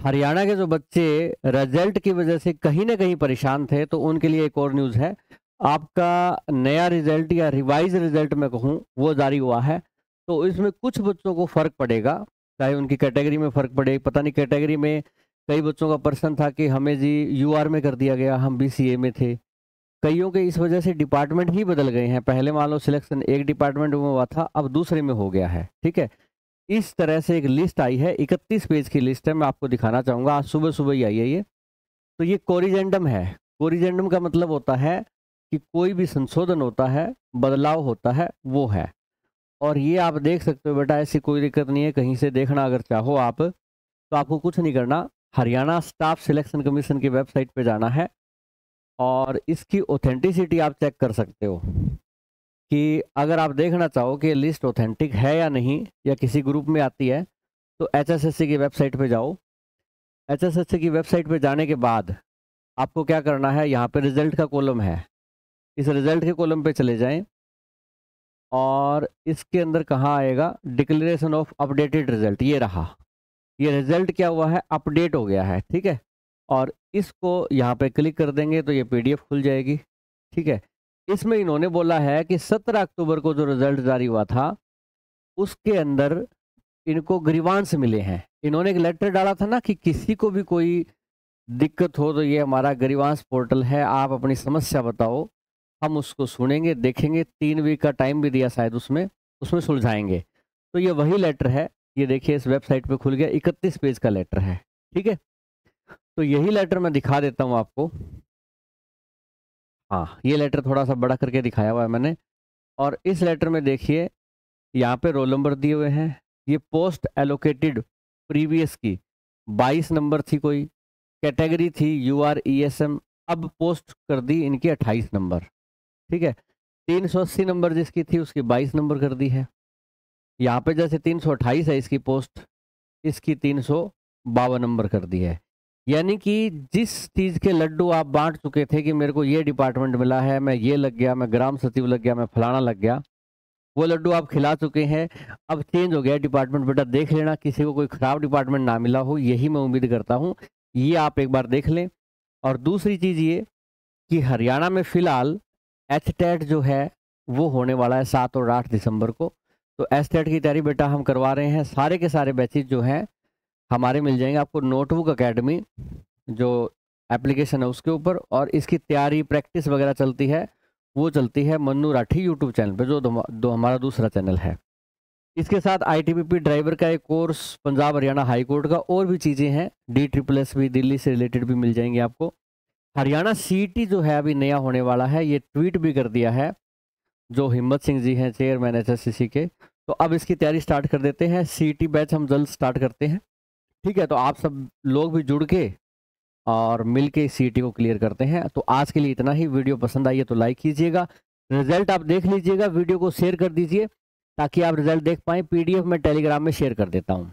हरियाणा के जो बच्चे रिज़ल्ट की वजह से कहीं ना कहीं परेशान थे तो उनके लिए एक और न्यूज़ है। आपका नया रिज़ल्ट या रिवाइज रिज़ल्ट मैं कहूँ, वो जारी हुआ है। तो इसमें कुछ बच्चों को फ़र्क पड़ेगा, चाहे उनकी कैटेगरी में फ़र्क पड़े, पता नहीं कैटेगरी में कई बच्चों का पर्सन था कि हमें जी यू में कर दिया गया, हम बीसीए में थे। कईयों के इस वजह से डिपार्टमेंट ही बदल गए हैं। पहले मान लो सिलेक्शन एक डिपार्टमेंट में हुआ था, अब दूसरे में हो गया है, ठीक है? इस तरह से एक लिस्ट आई है, इकतीस पेज की लिस्ट है, मैं आपको दिखाना चाहूँगा। आज सुबह सुबह ही आई है ये। तो ये कोरिजेंडम है। कोरिजेंडम का मतलब होता है कि कोई भी संशोधन होता है, बदलाव होता है, वो है। और ये आप देख सकते हो बेटा, ऐसी कोई दिक्कत नहीं है, कहीं से देखना अगर चाहो आप तो आपको कुछ नहीं करना। हरियाणा स्टाफ सिलेक्शन कमीशन की वेबसाइट पे जाना है और इसकी ऑथेंटिसिटी आप चेक कर सकते हो। कि अगर आप देखना चाहो कि लिस्ट ऑथेंटिक है या नहीं, या किसी ग्रुप में आती है तो एचएसएससी की वेबसाइट पर जाओ। एचएसएससी की वेबसाइट पर जाने के बाद आपको क्या करना है, यहाँ पर रिज़ल्ट का कॉलम है। इस रिज़ल्ट के कॉलम पे चले जाएँ और इसके अंदर कहाँ आएगा? डिक्लेरेशन ऑफ़ अपडेटेड रिज़ल्ट ये रहा। ये रिज़ल्ट क्या हुआ है? अपडेट हो गया है, ठीक है? और इसको यहाँ पे क्लिक कर देंगे तो ये पीडीएफ खुल जाएगी, ठीक है? इसमें इन्होंने बोला है कि 17 अक्टूबर को जो रिज़ल्ट जारी हुआ था, उसके अंदर इनको ग्रीवांश मिले हैं। इन्होंने एक लेटर डाला था ना कि किसी को भी कोई दिक्कत हो तो ये हमारा ग्रीवांश पोर्टल है, आप अपनी समस्या बताओ, हम उसको सुनेंगे, देखेंगे, तीन वीक का टाइम भी दिया शायद उसमें उसमें सुलझाएँगे। तो ये वही लेटर है, ये देखिए इस वेबसाइट पे खुल गया, इकतीस पेज का लेटर है, ठीक है? तो यही लेटर मैं दिखा देता हूँ आपको। हाँ ये लेटर थोड़ा सा बड़ा करके दिखाया हुआ है मैंने। और इस लेटर में देखिए, यहाँ पे रोल नंबर दिए हुए हैं। ये पोस्ट एलोकेटेड प्रीवियस की। 22 नंबर थी कोई कैटेगरी थी U R E S M अब पोस्ट कर दी इनकी 28 नंबर ठीक है? तीन सौ अस्सी नंबर जिसकी थी, उसकी 22 नंबर कर दी है। यहाँ पे जैसे तीन सौ अट्ठाईस है इसकी पोस्ट इसकी तीन सौ बावन नंबर कर दी है। यानी कि जिस चीज़ के लड्डू आप बांट चुके थे कि मेरे को ये डिपार्टमेंट मिला है, मैं ये लग गया, मैं ग्राम सचिव लग गया, मैं फलाना लग गया, वो लड्डू आप खिला चुके हैं। अब चेंज हो गया डिपार्टमेंट बेटा देख लेना, किसी को कोई ख़राब डिपार्टमेंट ना मिला हो, यही मैं उम्मीद करता हूँ, ये आप एक बार देख लें। और दूसरी चीज़ ये कि हरियाणा में फ़िलहाल एच जो है, वो होने वाला है सात और आठ दिसंबर को। तो एच की तैयारी बेटा हम करवा रहे हैं, सारे के सारे बैचेज जो हैं हमारे मिल जाएँगे आपको नोटबुक अकेडमी जो एप्लीकेशन है उसके ऊपर, और इसकी तैयारी प्रैक्टिस वगैरह चलती है, वो चलती है मन्नू राठी यूट्यूब चैनल पे, जो दो हमारा दूसरा चैनल है। इसके साथ आईटीबीपी ड्राइवर का एक course Punjab Haryana high court का, और भी चीज़ें हैं डी ट्रिपल एस भी, दिल्ली से रिलेटेड भी मिल जाएँगे आपको। हरियाणा सी जो है, अभी नया होने वाला है, ये ट्वीट भी कर दिया है, जो हिम्मत सिंह जी हैं चेयरमैन एच के। तो अब इसकी तैयारी स्टार्ट कर देते हैं सी बैच हम जल्द स्टार्ट करते हैं। ठीक है तो आप सब लोग भी जुड़ के और मिल के सी को क्लियर करते हैं। तो आज के लिए इतना ही। वीडियो पसंद आई है तो लाइक कीजिएगा। रिज़ल्ट आप देख लीजिएगा, वीडियो को शेयर कर दीजिए, ताकि आप रिज़ल्ट देख पाएँ। पीडीएफ में टेलीग्राम में शेयर कर देता हूँ।